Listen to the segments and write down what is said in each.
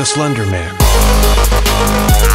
the Slender Man.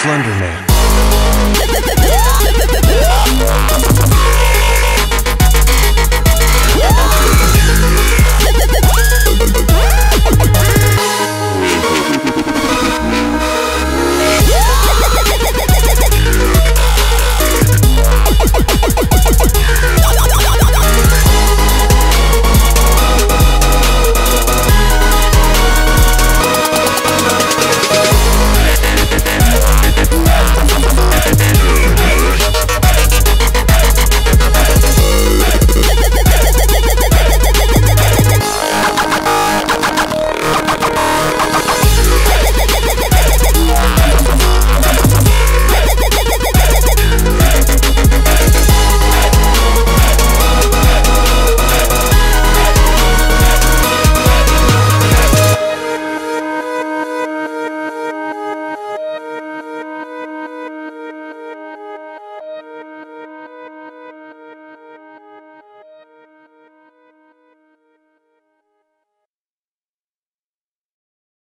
Slenderman.